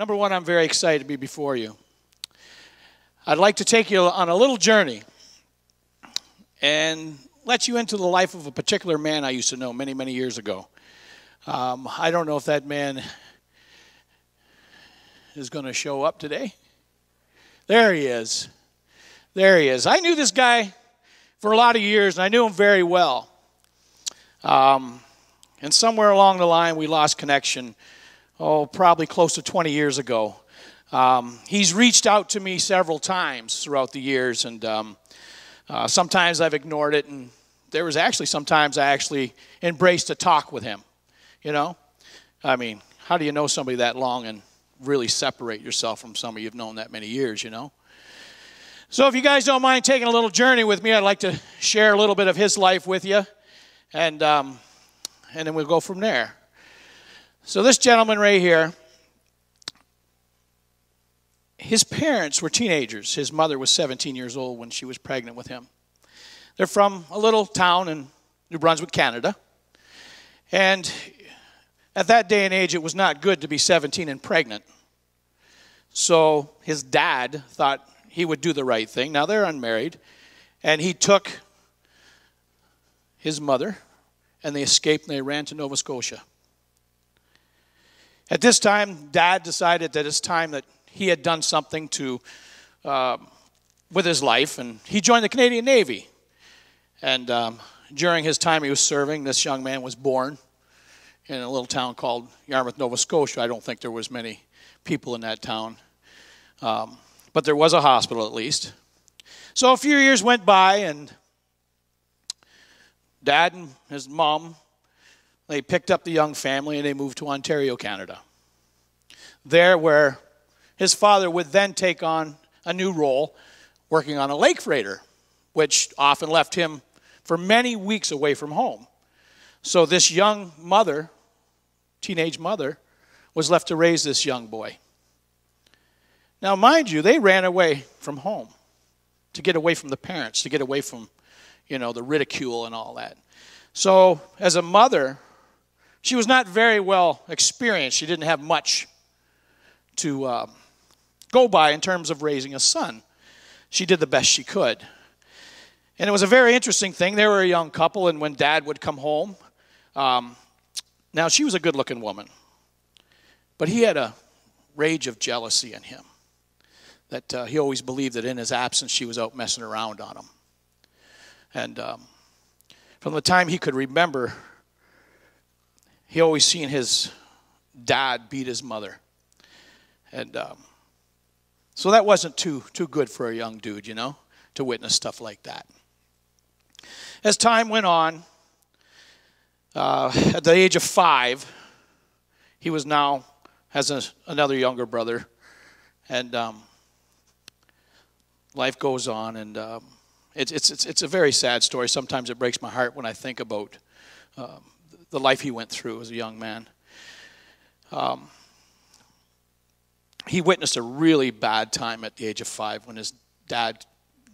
Number one, I'm very excited to be before you. I'd like to take you on a little journey and let you into the life of a particular man I used to know many, many years ago. Um, I don't know if that man is going to show up today. There he is. There he is. I knew this guy for a lot of years, and I knew him very well. Um, and somewhere along the line, we lost connection, oh, probably close to 20 years ago. Um, he's reached out to me several times throughout the years, and um, uh, sometimes I've ignored it. And there was actually sometimes I actually embraced a talk with him. You know, I mean, how do you know somebody that long and really separate yourself from somebody you've known that many years? You know. So, if you guys don't mind taking a little journey with me, I'd like to share a little bit of his life with you, and um, and then we'll go from there. So, this gentleman right here, his parents were teenagers. His mother was 17 years old when she was pregnant with him. They're from a little town in New Brunswick, Canada. And at that day and age, it was not good to be 17 and pregnant. So his dad thought he would do the right thing. Now they're unmarried. And he took his mother and they escaped and they ran to Nova Scotia. At this time, dad decided that it's time that he had done something to uh, with his life, and he joined the Canadian Navy. And um, during his time he was serving, this young man was born in a little town called Yarmouth, Nova Scotia. I don't think there was many people in that town, um, but there was a hospital at least. So a few years went by, and Dad and his mom they picked up the young family and they moved to Ontario, Canada. There, where his father would then take on a new role working on a lake freighter, which often left him for many weeks away from home. So this young mother, teenage mother, was left to raise this young boy. Now, mind you, they ran away from home to get away from the parents, to get away from, you know, the ridicule and all that. So, as a mother, she was not very well experienced. She didn't have much to uh, go by in terms of raising a son. She did the best she could. And it was a very interesting thing. They were a young couple, and when dad would come home, um, now she was a good looking woman, but he had a rage of jealousy in him. That uh, he always believed that in his absence she was out messing around on him. And um, from the time he could remember, he always seen his dad beat his mother. And um, so that wasn't too, too good for a young dude, you know, to witness stuff like that. As time went on, uh, at the age of five, he was now has a, another younger brother, and um, life goes on, and um, it's, it's, it's, a very sad story. Sometimes it breaks my heart when I think about um, the life he went through as a young man. Um, he witnessed a really bad time at the age of five when his dad,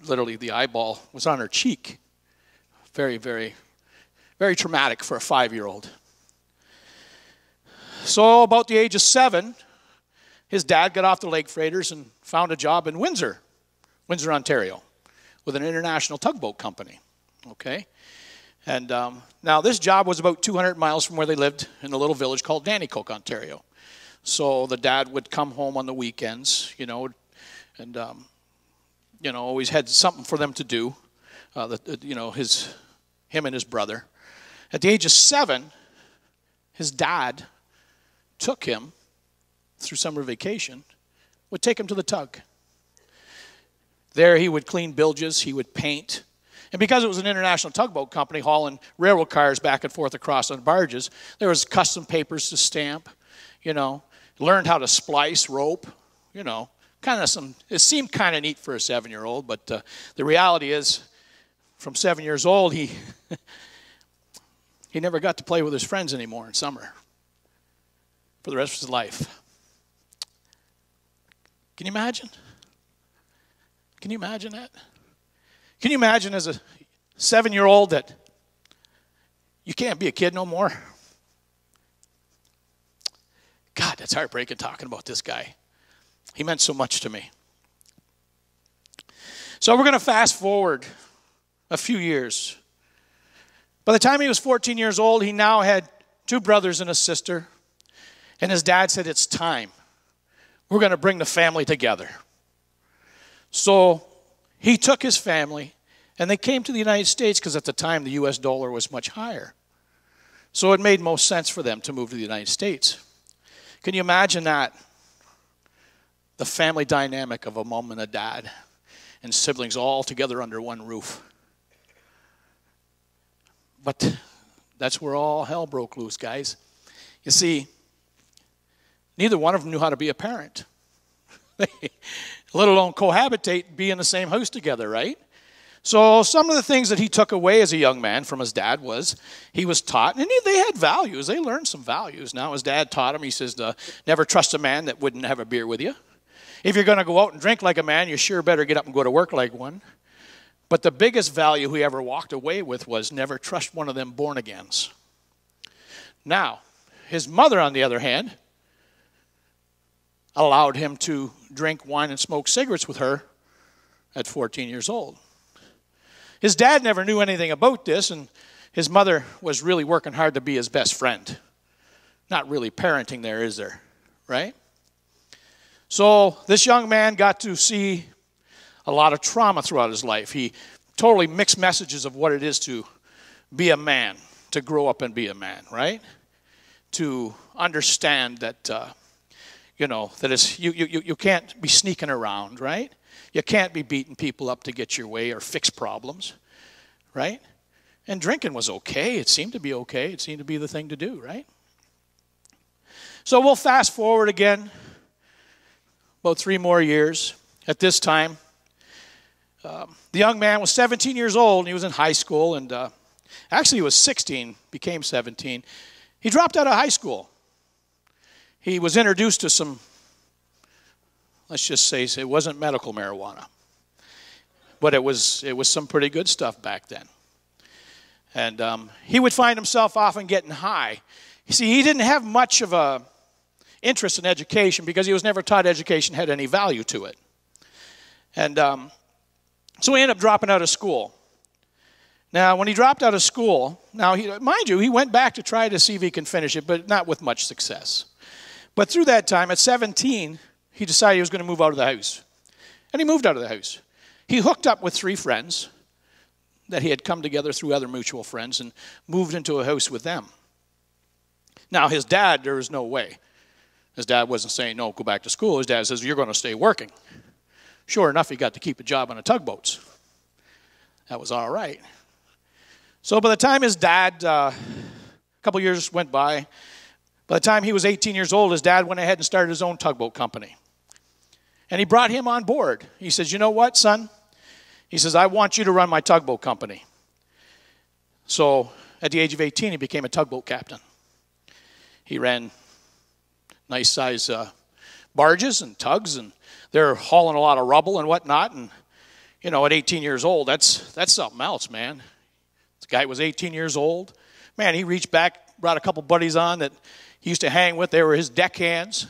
literally, the eyeball was on her cheek. Very, very, very traumatic for a five year old. So, about the age of seven, his dad got off the lake freighters and found a job in Windsor, Windsor, Ontario, with an international tugboat company. Okay? And um, now this job was about 200 miles from where they lived in a little village called Nanticoke, Ontario. So the dad would come home on the weekends, you know, and um, you know always had something for them to do. Uh, you know his him and his brother. At the age of seven, his dad took him through summer vacation, would take him to the tug. There he would clean bilges, he would paint. And because it was an international tugboat company hauling railroad cars back and forth across on barges, there was custom papers to stamp, you know learned how to splice rope, you know, kind of some, it seemed kind of neat for a seven year old, but uh, the reality is, from seven years old, he, he never got to play with his friends anymore in summer for the rest of his life. Can you imagine? Can you imagine that? Can you imagine as a seven year old that you can't be a kid no more? God, that's heartbreaking talking about this guy. He meant so much to me. So we're going to fast forward a few years. By the time he was 14 years old, he now had two brothers and a sister. And his dad said, It's time. We're going to bring the family together. So he took his family and they came to the United States because at the time the US dollar was much higher. So it made most sense for them to move to the United States. Can you imagine that? The family dynamic of a mom and a dad and siblings all together under one roof. But that's where all hell broke loose, guys. You see, neither one of them knew how to be a parent, let alone cohabitate, be in the same house together, right? So, some of the things that he took away as a young man from his dad was he was taught, and they had values. They learned some values. Now, his dad taught him, he says, uh, never trust a man that wouldn't have a beer with you. If you're going to go out and drink like a man, you sure better get up and go to work like one. But the biggest value he ever walked away with was never trust one of them born agains. Now, his mother, on the other hand, allowed him to drink wine and smoke cigarettes with her at 14 years old. His dad never knew anything about this, and his mother was really working hard to be his best friend. Not really parenting there, is there? Right? So this young man got to see a lot of trauma throughout his life. He totally mixed messages of what it is to be a man, to grow up and be a man, right? To understand that, uh, you know, that is, you, you, you can't be sneaking around, right? You can't be beating people up to get your way or fix problems, right? And drinking was okay. It seemed to be okay. It seemed to be the thing to do, right? So we'll fast forward again about three more years. At this time, um, the young man was 17 years old and he was in high school, and uh, actually, he was 16, became 17. He dropped out of high school. He was introduced to some, let's just say, it wasn't medical marijuana, but it was, it was some pretty good stuff back then. And um, he would find himself often getting high. You see, he didn't have much of a interest in education because he was never taught education had any value to it. And um, so he ended up dropping out of school. Now, when he dropped out of school, now, he, mind you, he went back to try to see if he can finish it, but not with much success. But through that time, at 17, he decided he was going to move out of the house. And he moved out of the house. He hooked up with three friends that he had come together through other mutual friends and moved into a house with them. Now, his dad, there was no way. His dad wasn't saying, no, go back to school. His dad says, you're going to stay working. Sure enough, he got to keep a job on the tugboats. That was all right. So by the time his dad, uh, a couple years went by, by the time he was 18 years old, his dad went ahead and started his own tugboat company. And he brought him on board. He says, You know what, son? He says, I want you to run my tugboat company. So at the age of 18, he became a tugboat captain. He ran nice size uh, barges and tugs, and they're hauling a lot of rubble and whatnot. And you know, at 18 years old, that's that's something else, man. This guy was 18 years old. Man, he reached back, brought a couple buddies on that he used to hang with. They were his deckhands.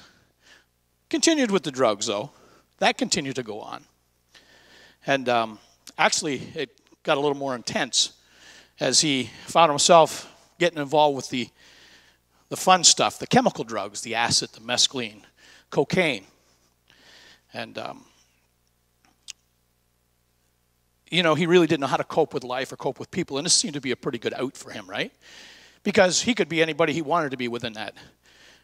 Continued with the drugs, though. That continued to go on. And um, actually, it got a little more intense as he found himself getting involved with the the fun stuff, the chemical drugs, the acid, the mescaline, cocaine. And, um, you know, he really didn't know how to cope with life or cope with people. And this seemed to be a pretty good out for him, right? Because he could be anybody he wanted to be within that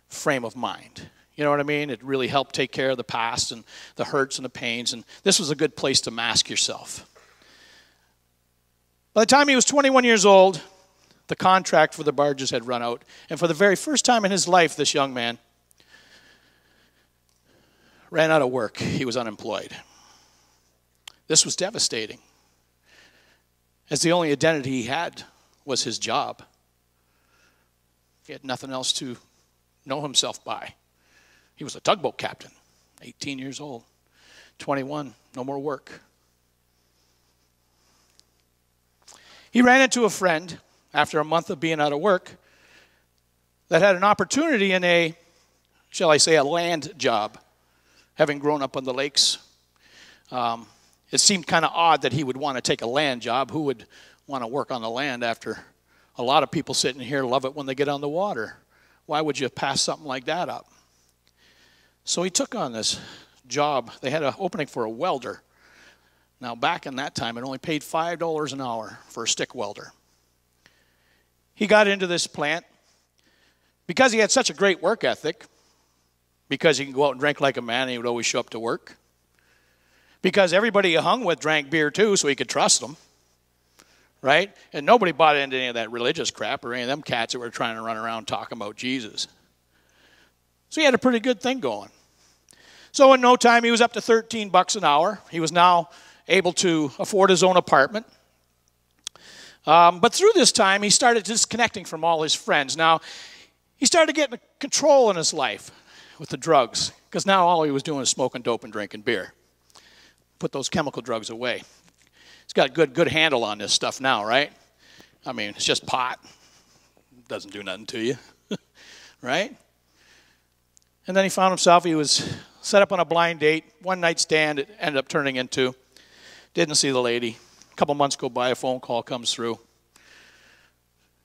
frame of mind. You know what I mean? It really helped take care of the past and the hurts and the pains. And this was a good place to mask yourself. By the time he was 21 years old, the contract for the barges had run out. And for the very first time in his life, this young man ran out of work. He was unemployed. This was devastating, as the only identity he had was his job. He had nothing else to know himself by. He was a tugboat captain, 18 years old, 21, no more work. He ran into a friend after a month of being out of work that had an opportunity in a shall I say, a land job, having grown up on the lakes. Um, it seemed kind of odd that he would want to take a land job. Who would want to work on the land after a lot of people sitting here love it when they get on the water? Why would you pass something like that up? So he took on this job. They had an opening for a welder. Now, back in that time, it only paid $5 an hour for a stick welder. He got into this plant because he had such a great work ethic, because he can go out and drink like a man and he would always show up to work, because everybody he hung with drank beer too, so he could trust them, right? And nobody bought into any of that religious crap or any of them cats that were trying to run around talking about Jesus. So he had a pretty good thing going. So in no time, he was up to 13 bucks an hour. He was now able to afford his own apartment. Um, but through this time, he started disconnecting from all his friends. Now, he started getting control in his life with the drugs because now all he was doing was smoking dope and drinking beer. Put those chemical drugs away. He's got a good, good handle on this stuff now, right? I mean, it's just pot. Doesn't do nothing to you, right? And then he found himself, he was set up on a blind date, one night stand, it ended up turning into. Didn't see the lady. A couple months go by, a phone call comes through.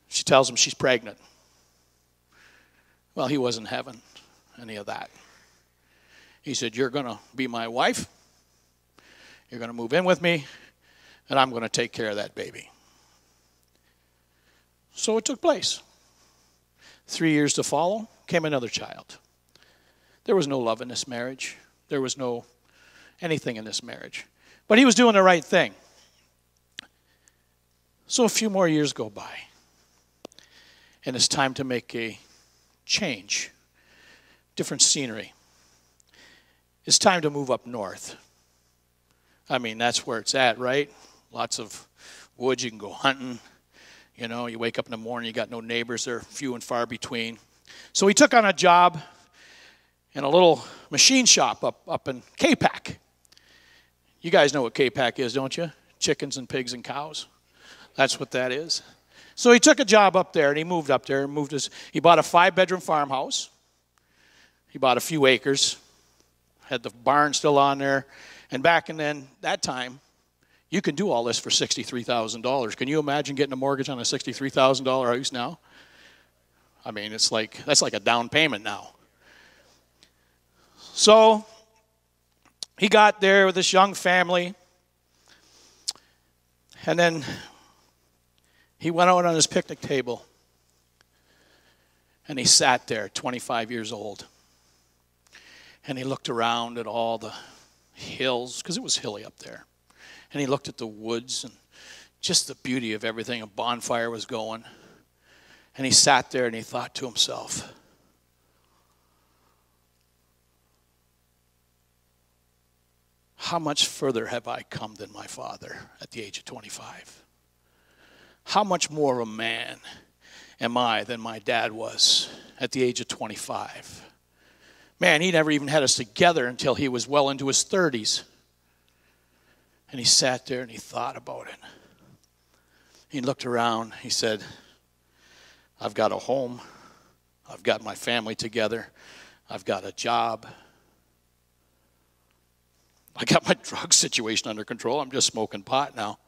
She tells him she's pregnant. Well, he wasn't having any of that. He said, You're going to be my wife. You're going to move in with me, and I'm going to take care of that baby. So it took place. Three years to follow, came another child. There was no love in this marriage. There was no anything in this marriage. But he was doing the right thing. So a few more years go by, and it's time to make a change, different scenery. It's time to move up north. I mean, that's where it's at, right? Lots of woods, you can go hunting. You know, you wake up in the morning, you got no neighbors, they're few and far between. So he took on a job in a little machine shop up, up in Capac. You guys know what Capac is, don't you? Chickens and pigs and cows. That's what that is. So he took a job up there and he moved up there and moved his he bought a five bedroom farmhouse. He bought a few acres, had the barn still on there. And back in then that time, you can do all this for $63,000. Can you imagine getting a mortgage on a $63,000 house now? I mean, it's like that's like a down payment now. So he got there with this young family. And then he went out on his picnic table and he sat there, 25 years old. And he looked around at all the hills, because it was hilly up there. And he looked at the woods and just the beauty of everything. A bonfire was going. And he sat there and he thought to himself, How much further have I come than my father at the age of 25? How much more of a man am I than my dad was at the age of 25? Man, he never even had us together until he was well into his 30s. And he sat there and he thought about it. He looked around. He said, I've got a home. I've got my family together. I've got a job. I got my drug situation under control. I'm just smoking pot now.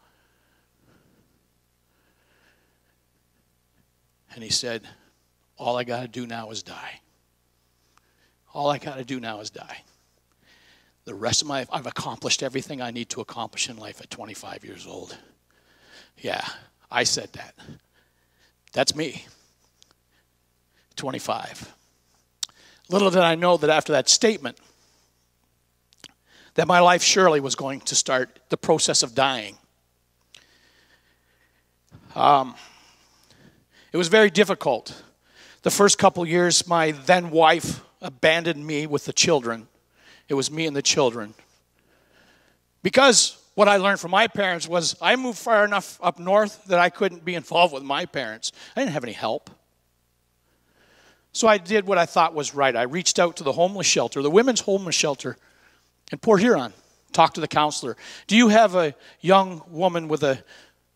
And he said, All I got to do now is die. All I got to do now is die. The rest of my life, I've accomplished everything I need to accomplish in life at 25 years old. Yeah, I said that. That's me. 25. Little did I know that after that statement, that my life surely was going to start the process of dying. Um, it was very difficult. The first couple years, my then wife abandoned me with the children. It was me and the children. Because what I learned from my parents was I moved far enough up north that I couldn't be involved with my parents. I didn't have any help. So I did what I thought was right. I reached out to the homeless shelter, the women's homeless shelter in Port Huron. Talk to the counselor. Do you have a young woman with a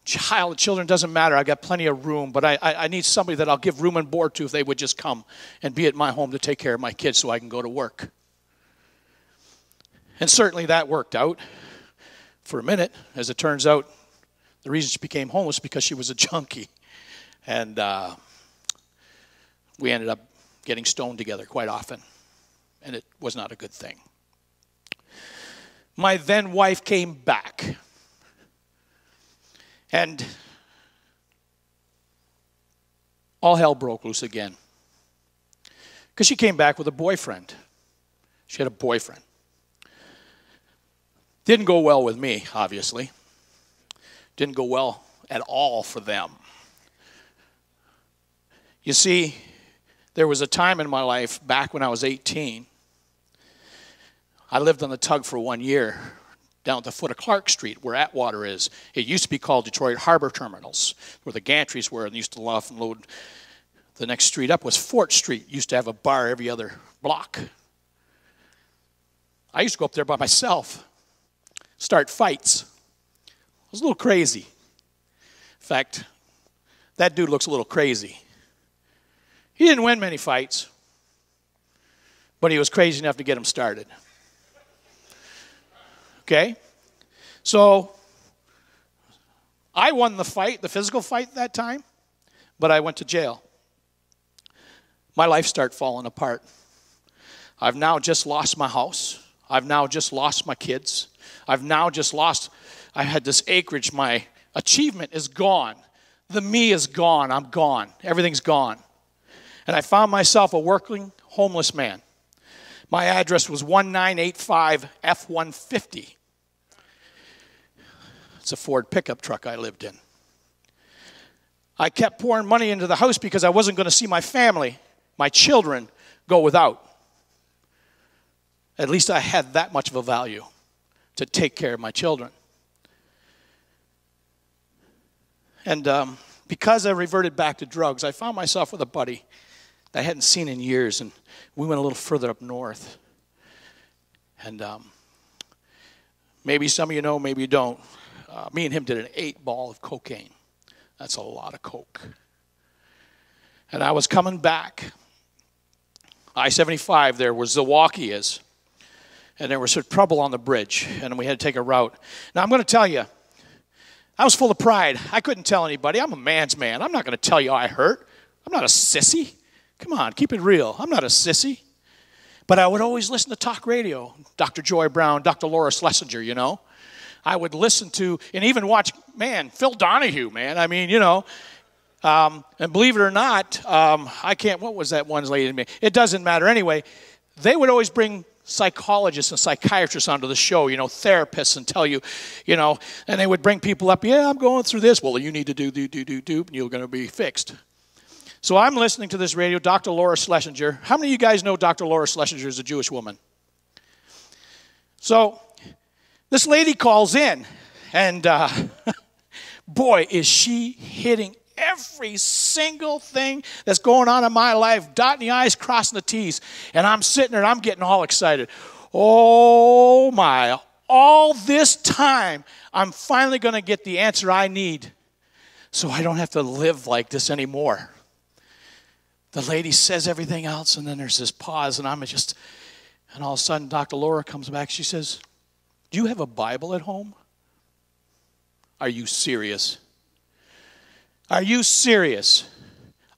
child, children, doesn't matter. I got plenty of room, but I, I, I, need somebody that I'll give room and board to if they would just come and be at my home to take care of my kids so I can go to work. And certainly that worked out for a minute. As it turns out, the reason she became homeless because she was a junkie. And uh, we ended up getting stoned together quite often. And it was not a good thing. My then wife came back and all hell broke loose again. Because she came back with a boyfriend. She had a boyfriend. Didn't go well with me, obviously. Didn't go well at all for them. You see, there was a time in my life back when I was 18. I lived on the tug for one year down at the foot of Clark Street where Atwater is. It used to be called Detroit Harbor Terminals, where the gantries were and used to loft and load. The next street up was Fort Street. Used to have a bar every other block. I used to go up there by myself, start fights. I was a little crazy. In fact, that dude looks a little crazy. He didn't win many fights, but he was crazy enough to get them started. Okay? So I won the fight, the physical fight that time, but I went to jail. My life started falling apart. I've now just lost my house. I've now just lost my kids. I've now just lost, I had this acreage. My achievement is gone. The me is gone. I'm gone. Everything's gone. And I found myself a working homeless man. My address was 1985 F 150. It's a Ford pickup truck I lived in. I kept pouring money into the house because I wasn't going to see my family, my children, go without. At least I had that much of a value to take care of my children. And um, because I reverted back to drugs, I found myself with a buddy that I hadn't seen in years, and we went a little further up north. And um, maybe some of you know, maybe you don't. Uh, me and him did an eight ball of cocaine. That's a lot of coke. And I was coming back. I 75 there where Zilwaukee is. And there was some trouble on the bridge, and we had to take a route. Now, I'm going to tell you, I was full of pride. I couldn't tell anybody. I'm a man's man. I'm not going to tell you I hurt. I'm not a sissy. Come on, keep it real. I'm not a sissy. But I would always listen to talk radio, Dr. Joy Browne, Dr. Laura Schlesinger, you know. I would listen to and even watch, man, Phil Donahue, man. I mean, you know. Um, and believe it or not, um, I can't, what was that one's lady to me? It doesn't matter anyway. They would always bring psychologists and psychiatrists onto the show, you know, therapists, and tell you, you know, and they would bring people up, yeah, I'm going through this. Well, you need to do, do, do, do, do, and you're going to be fixed. So I'm listening to this radio, Dr. Laura Schlesinger. How many of you guys know Dr. Laura Schlesinger is a Jewish woman? So this lady calls in, and uh, boy, is she hitting every single thing that's going on in my life, dotting the I's, crossing the T's. And I'm sitting there and I'm getting all excited. Oh my, all this time, I'm finally going to get the answer I need so I don't have to live like this anymore the lady says everything else, and then there's this pause, and I'm just, and all of a sudden, Dr. Laura comes back. She says, Do you have a Bible at home? Are you serious? Are you serious?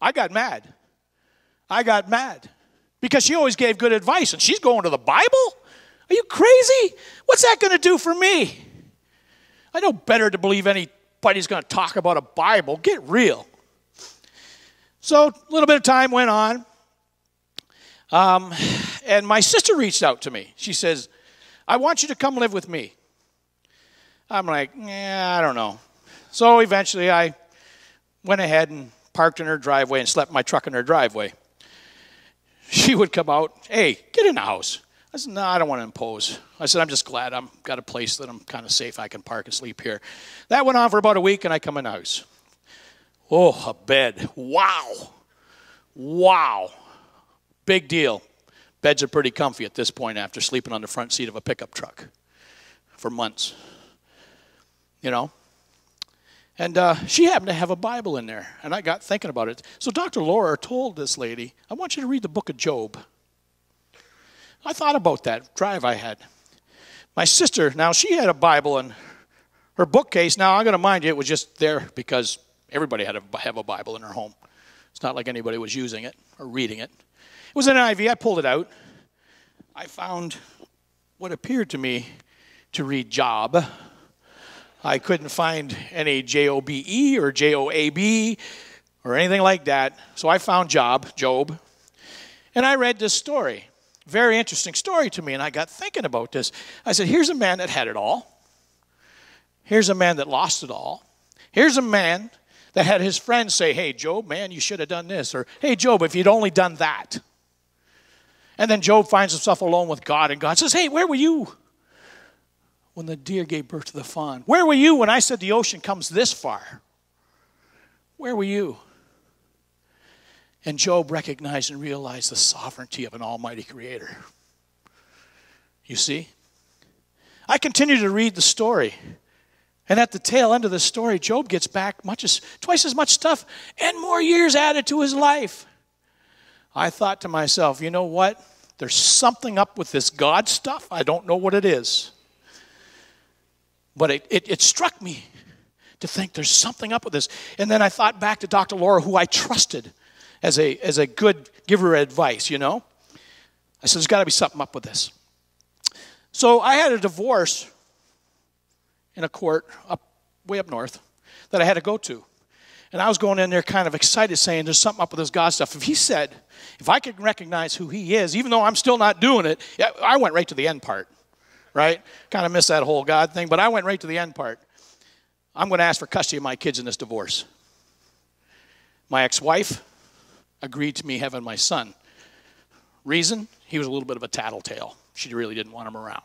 I got mad. I got mad because she always gave good advice, and she's going to the Bible? Are you crazy? What's that going to do for me? I know better to believe anybody's going to talk about a Bible. Get real. So a little bit of time went on. Um, and my sister reached out to me. She says, I want you to come live with me. I'm like, yeah, I don't know. So eventually I went ahead and parked in her driveway and slept my truck in her driveway. She would come out, hey, get in the house. I said, no, I don't want to impose. I said, I'm just glad I've got a place that I'm kind of safe. I can park and sleep here. That went on for about a week, and I come in the house. Oh, a bed. Wow. Wow. Big deal. Beds are pretty comfy at this point after sleeping on the front seat of a pickup truck for months. You know? And uh, she happened to have a Bible in there, and I got thinking about it. So Dr. Laura told this lady, I want you to read the book of Job. I thought about that drive I had. My sister, now she had a Bible in her bookcase. Now I'm going to mind you, it was just there because everybody had to have a Bible in her home. It's not like anybody was using it or reading it. It was in an IV. I pulled it out. I found what appeared to me to read Job. I couldn't find any J O B E or J O A B or anything like that. So I found Job, Job, and I read this story. Very interesting story to me, and I got thinking about this. I said, here's a man that had it all. Here's a man that lost it all. Here's a man that had his friends say, Hey, Job, man, you should have done this. Or, Hey, Job, if you'd only done that. And then Job finds himself alone with God, and God says, Hey, where were you when the deer gave birth to the fawn? Where were you when I said the ocean comes this far? Where were you? And Job recognized and realized the sovereignty of an almighty creator. You see? I continue to read the story. And at the tail end of the story, Job gets back much as, twice as much stuff and more years added to his life. I thought to myself, you know what? There's something up with this God stuff. I don't know what it is. But it, it, it struck me to think there's something up with this. And then I thought back to Dr. Laura, who I trusted as a, as a good giver of advice, you know? I said, there's got to be something up with this. So I had a divorce in a court up way up north that I had to go to. And I was going in there kind of excited, saying, There's something up with this God stuff. If he said, if I could recognize who he is, even though I'm still not doing it, I went right to the end part, right? Kind of missed that whole God thing, but I went right to the end part. I'm going to ask for custody of my kids in this divorce. My ex wife agreed to me having my son. Reason? He was a little bit of a tattletale. She really didn't want him around.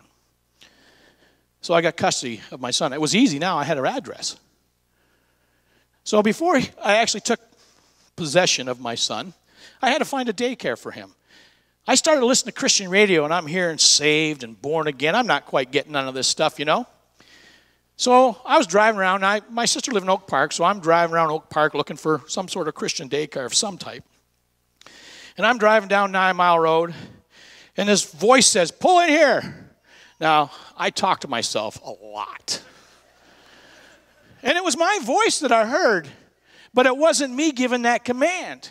So I got custody of my son. It was easy now, I had her address. So before I actually took possession of my son, I had to find a daycare for him. I started listening to Christian radio and I'm hearing saved and born again. I'm not quite getting none of this stuff, you know. So I was driving around. I, my sister lived in Oak Park, so I'm driving around Oak Park looking for some sort of Christian daycare of some type. And I'm driving down Nine Mile Road, and this voice says, Pull in here. Now, I talk to myself a lot. And it was my voice that I heard, but it wasn't me giving that command.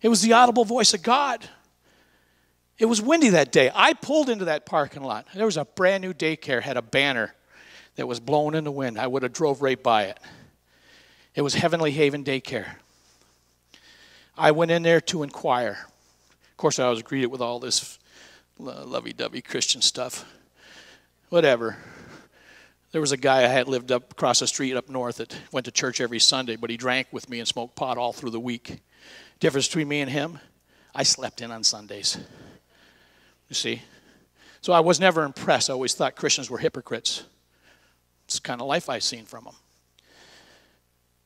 It was the audible voice of God. It was windy that day. I pulled into that parking lot. There was a brand new daycare, had a banner that was blown in the wind. I would have drove right by it. It was Heavenly Haven Daycare. I went in there to inquire. Of course, I was greeted with all this lovey-dovey Christian stuff. Whatever. There was a guy I had lived up across the street up north that went to church every Sunday, but he drank with me and smoked pot all through the week. Difference between me and him, I slept in on Sundays. You see? So I was never impressed. I always thought Christians were hypocrites. It's kind of life I've seen from them.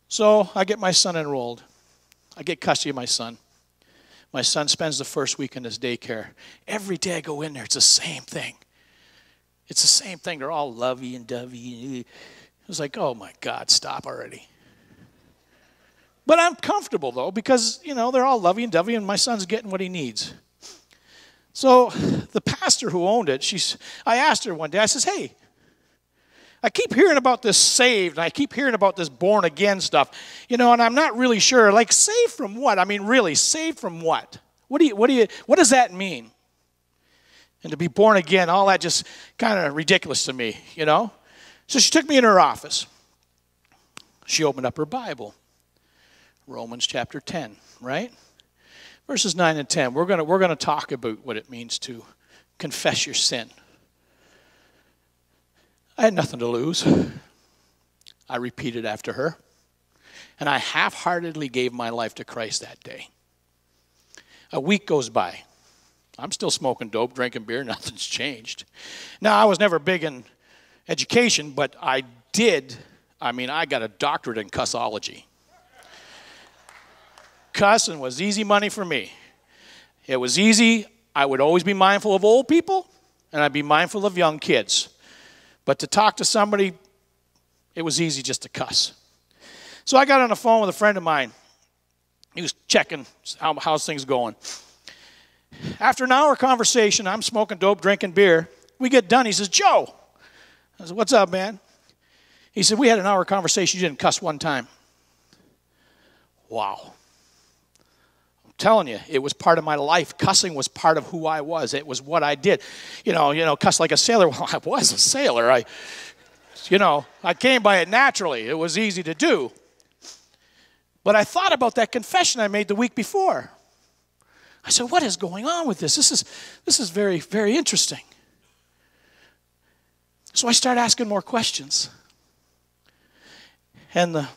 So I get my son enrolled. I get custody of my son. My son spends the first week in his daycare. Every day I go in there, it's the same thing. It's the same thing. They're all lovey and dovey. It was like, oh my God, stop already. But I'm comfortable though because, you know, they're all lovey and dovey and my son's getting what he needs. So the pastor who owned it, she's, I asked her one day, I says, hey, I keep hearing about this saved, and I keep hearing about this born again stuff, you know, and I'm not really sure. Like, saved from what? I mean, really, saved from what? What do you, what do you, what does that mean? And to be born again, all that just kind of ridiculous to me, you know. So she took me in her office. She opened up her Bible, Romans chapter 10, right? Verses 9 and 10. We're going we're going to talk about what it means to confess your sin. I had nothing to lose. I repeated after her. And I half heartedly gave my life to Christ that day. A week goes by. I'm still smoking dope, drinking beer, nothing's changed. Now, I was never big in education, but I did. I mean, I got a doctorate in cussology. Cussing was easy money for me. It was easy. I would always be mindful of old people, and I'd be mindful of young kids. But to talk to somebody It was easy just to cuss. So I got on the phone with a friend of mine. He was checking how, how's things going. After an hour conversation, I'm smoking dope, drinking beer. We get done. He says, Joe. I said, What's up, man? He said, We had an hour conversation. You didn't cuss one time. Wow. Telling you, it was part of my life. Cussing was part of who I was. It was what I did. You know, you know, cuss like a sailor. Well, I was a sailor. I, you know, I came by it naturally. It was easy to do. But I thought about that confession I made the week before. I said, What is going on with this? This is, this is very, very interesting. So I started asking more questions. And the,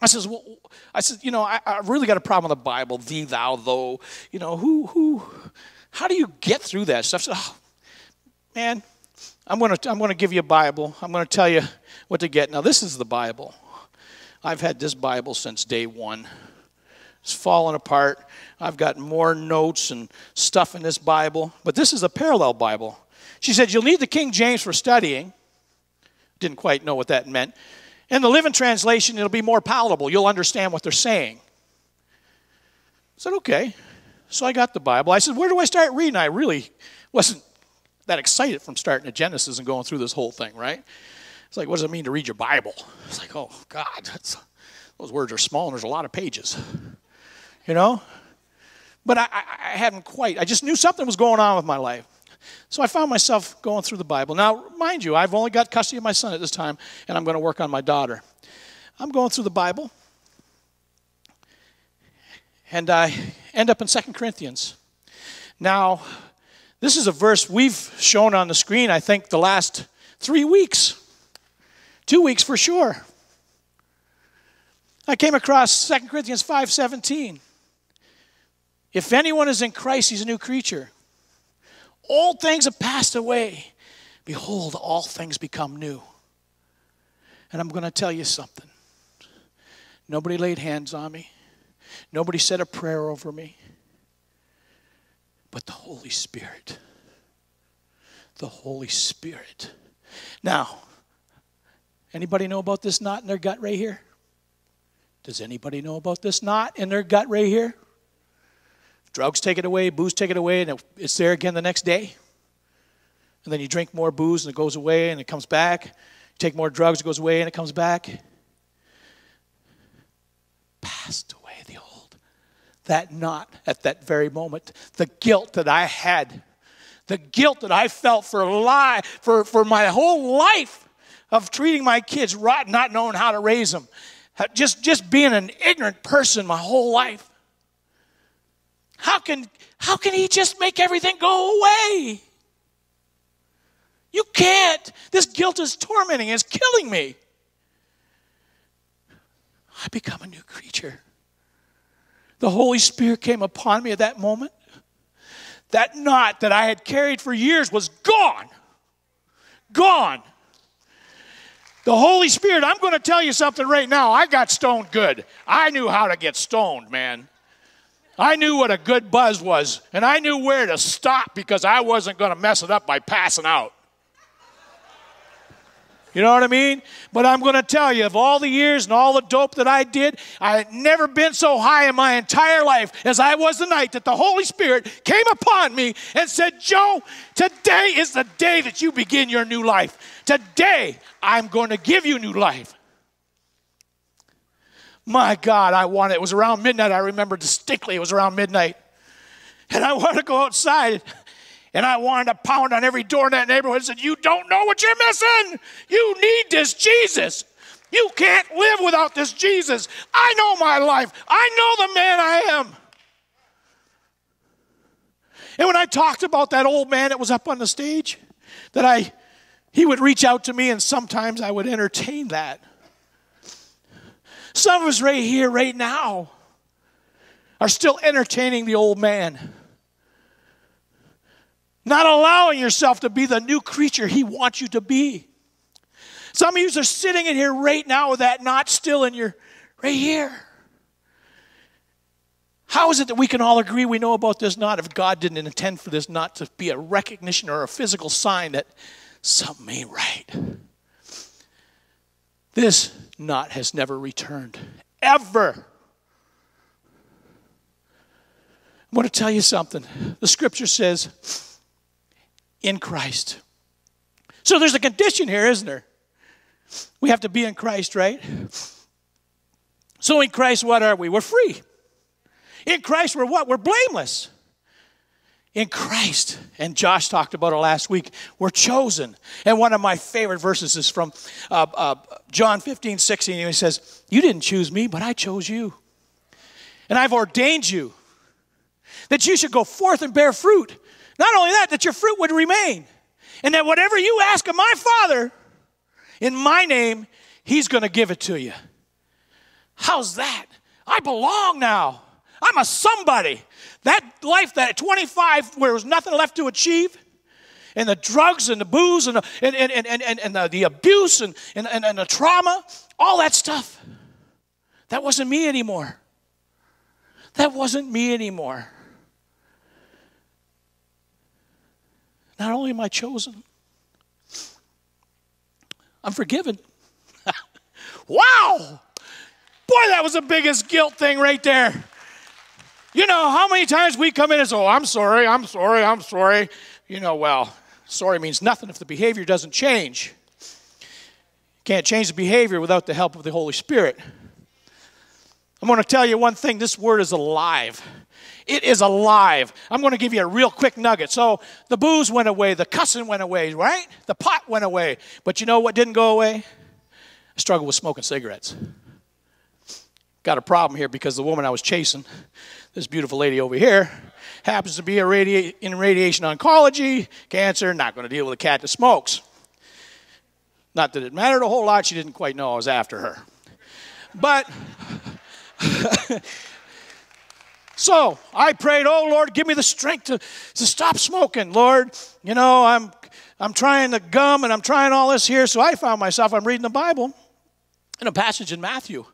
I says, well, I said, you know, I, I really got a problem with the Bible, thee, thou, though. You know, who, who, how do you get through that stuff? Oh, man, I'm to I'm to give you a Bible. I'm going to tell you what to get. Now, this is the Bible. I've had this Bible since day one. It's fallen apart. I've got more notes and stuff in this Bible, but this is a parallel Bible. She said, You'll need the King James for studying. Didn't quite know what that meant. In the Living Translation, it'll be more palatable. You'll understand what they're saying. I said, Okay. So I got the Bible. I said, Where do I start reading? I really wasn't that excited from starting at Genesis and going through this whole thing, right? It's like, what does it mean to read your Bible? It's like, oh, God, those words are small and there's a lot of pages, you know? But I, I, I hadn't quite, I just knew something was going on with my life. So I found myself going through the Bible. Now, mind you, I've only got custody of my son at this time, and I'm going to work on my daughter. I'm going through the Bible, and I end up in 2 Corinthians. Now, this is a verse we've shown on the screen, I think, the last three weeks. Two weeks for sure. I came across 2 Corinthians 5:17. If anyone is in Christ, he's a new creature. All things have passed away. Behold, all things become new. And I'm going to tell you something. Nobody laid hands on me. Nobody said a prayer over me. But the Holy Spirit. The Holy Spirit. Now, anybody know about this knot in their gut right here? Does anybody know about this knot in their gut right here? Drugs take it away, booze take it away, and it's there again the next day. And then you drink more booze and it goes away and it comes back. You take more drugs, it goes away and it comes back. Passed away the old. That knot at that very moment. The guilt that I had, the guilt that I felt for lie, for, for my whole life of treating my kids right, not knowing how to raise them. Just, just being an ignorant person my whole life. How can, how can he just make everything go away? You can't. This guilt is tormenting, it's killing me. I become a new creature. The Holy Spirit came upon me at that moment. That knot that I had carried for years was gone. Gone. The Holy Spirit, I'm going to tell you something right now. I got stoned good. I knew how to get stoned, man. I knew what a good buzz was, and I knew where to stop because I wasn't going to mess it up by passing out. You know what I mean? But I'm going to tell you, of all the years and all the dope that I did, I had never been so high in my entire life as I was the night that the Holy Spirit came upon me and said, Joe, today is the day that you begin your new life. Today, I'm going to give you new life. My God, I wanted, it was around midnight. I remember distinctly it was around midnight. And I wanted to go outside and I wanted to pound on every door in that neighborhood and said, You don't know what you're missing. You need this Jesus. You can't live without this Jesus. I know my life. I know the man I am. And when I talked about that old man that was up on the stage, that I he would reach out to me and sometimes I would entertain that. Some of us right here, right now, are still entertaining the old man. Not allowing yourself to be the new creature he wants you to be. Some of you are sitting in here right now with that knot still in your right here. How is it that we can all agree we know about this knot if God didn't intend for this knot to be a recognition or a physical sign that something ain't right? This knot has never returned. Ever. I want to tell you something. The scripture says, in Christ. So there's a condition here, isn't there? We have to be in Christ, right? So in Christ, what are we? We're free. In Christ, we're what? We're blameless. In Christ, and Josh talked about it last week, we're chosen. And one of my favorite verses is from uh, uh, John 15, 16. And he says, You didn't choose me, but I chose you. And I've ordained you that you should go forth and bear fruit. Not only that, that your fruit would remain. And that whatever you ask of my Father in my name, He's going to give it to you. How's that? I belong now. I'm a somebody. That life, that at 25, where there was nothing left to achieve, and the drugs and the booze and the, and, and, and, and, and the, the abuse and, and, and, and the trauma, all that stuff, that wasn't me anymore. That wasn't me anymore. Not only am I chosen, I'm forgiven. wow! Boy, that was the biggest guilt thing right there. You know, how many times we come in and say, Oh, I'm sorry, I'm sorry, I'm sorry. You know, well, sorry means nothing if the behavior doesn't change. Can't change the behavior without the help of the Holy Spirit. I'm going to tell you one thing this word is alive. It is alive. I'm going to give you a real quick nugget. So the booze went away, the cussing went away, right? The pot went away. But you know what didn't go away? I struggled with smoking cigarettes. Got a problem here because the woman I was chasing, this beautiful lady over here, happens to be a radi- in radiation oncology, cancer, not going to deal with a cat that smokes. Not that it mattered a whole lot, she didn't quite know I was after her. But So I prayed, oh Lord, give me the strength to, to stop smoking. Lord, you know, I'm I'm trying the gum and I'm trying all this here. So I found myself, I'm reading the Bible in a passage in Matthew.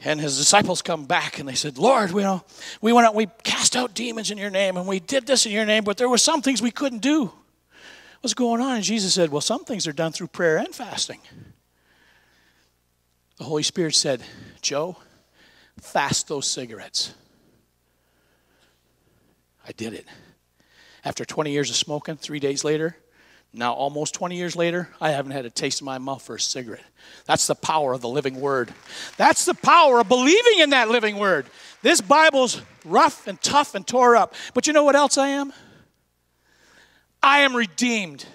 And his disciples come back and they said, Lord, we know we went out, we cast out demons in your name and we did this in your name, but there were some things we couldn't do. What's going on? And Jesus said, Well, some things are done through prayer and fasting. The Holy Spirit said, Joe, fast those cigarettes. I did it. After 20 years of smoking, three days later, now almost 20 years later, I haven't had a taste in my mouth for a cigarette. That's the power of the living word. That's the power of believing in that living word. This Bible's rough and tough and tore up. But you know what else I am? I am redeemed.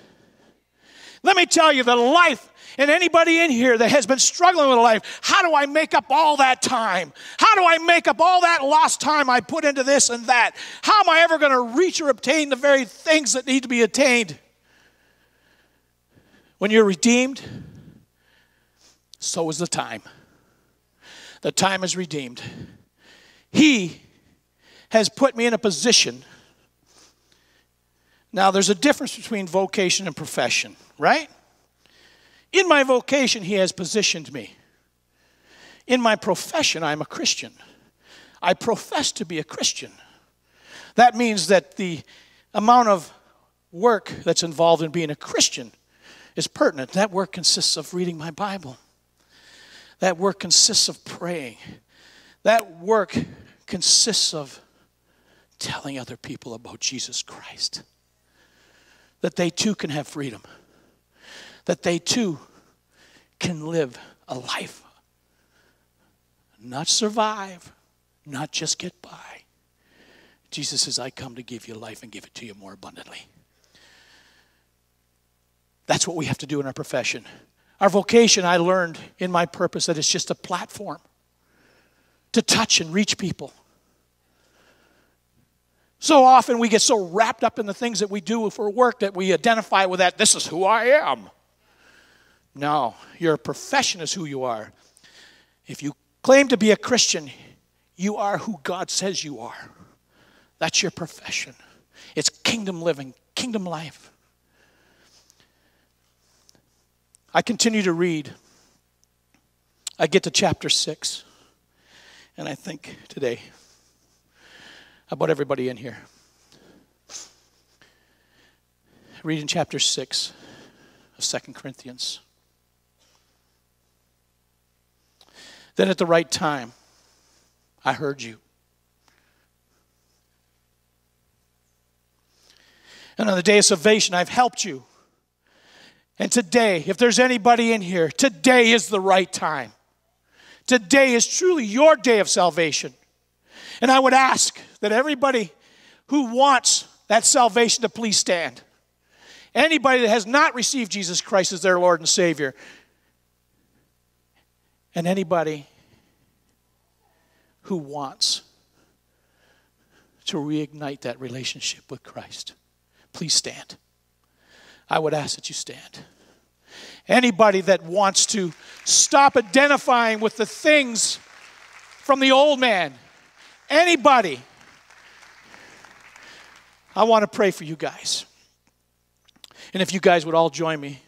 Let me tell you, the life and anybody in here that has been struggling with life, how do I make up all that time? How do I make up all that lost time I put into this and that? How am I ever going to reach or obtain the very things that need to be attained? When you're redeemed, so is the time. The time is redeemed. He has put me in a position. Now, there's a difference between vocation and profession, right? In my vocation, He has positioned me. In my profession, I'm a Christian. I profess to be a Christian. That means that the amount of work that's involved in being a Christian is pertinent. That work consists of reading my Bible, that work consists of praying, that work consists of telling other people about Jesus Christ, that they too can have freedom that they too can live a life, not survive, not just get by. Jesus says, I come to give you life and give it to you more abundantly. That's what we have to do in our profession. Our vocation, I learned in my purpose that it's just a platform to touch and reach people. So often we get so wrapped up in the things that we do for work that we identify with that. This is who I am. No, your profession is who you are. If you claim to be a Christian, you are who God says you are. That's your profession. It's kingdom living, kingdom life. I continue to read. I get to chapter 6, and I think today about everybody in here. Read in chapter 6 of Second Corinthians. then at the right time, I heard you. And on the day of salvation, I've helped you. And today, if there's anybody in here, today is the right time. Today is truly your day of salvation. And I would ask that everybody who wants that salvation to please stand. Anybody that has not received Jesus Christ as their Lord and Savior, and anybody who wants to reignite that relationship with Christ, please stand. I would ask that you stand. Anybody that wants to stop identifying with the things from the old man, anybody, I want to pray for you guys. And if you guys would all join me